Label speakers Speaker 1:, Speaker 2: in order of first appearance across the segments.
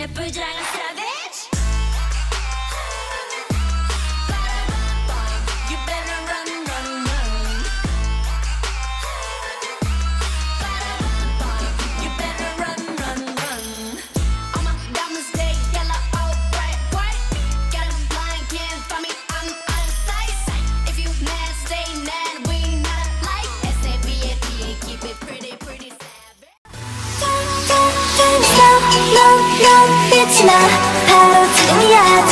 Speaker 1: Yeah,
Speaker 2: but I 나 발로 등이야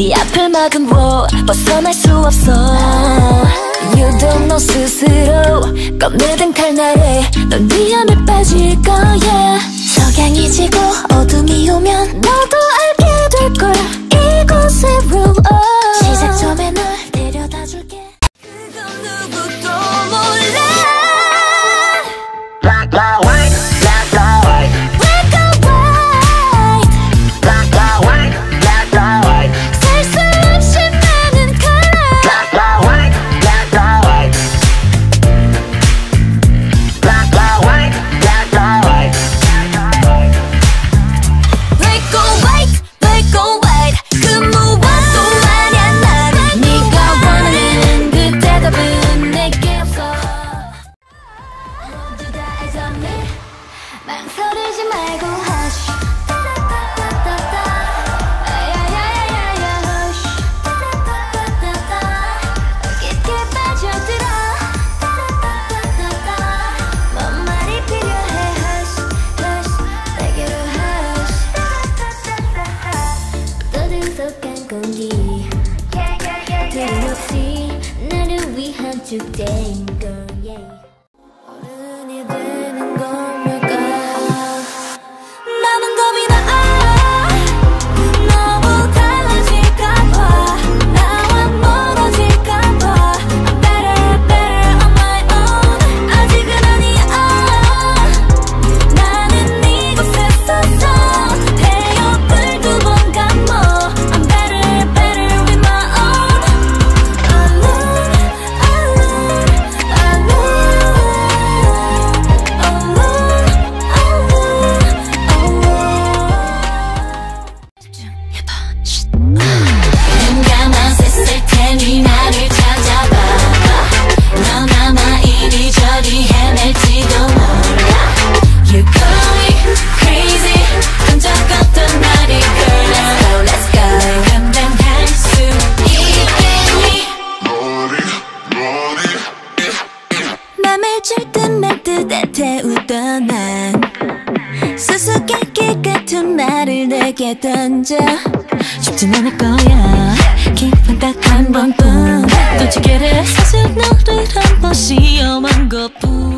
Speaker 2: 네
Speaker 3: 앞을 막은 wall 벗어날 수 없어. 유독 너 스스로 꺼내든 칼날에 넌네 안에 빠질 거야. to girl. yeah. 나를 내게 던져. 죽진 않을 거야. 기분 딱 한 번뿐. 또 지게를 사실 너를 한번 시험한 것뿐.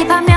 Speaker 3: if I'm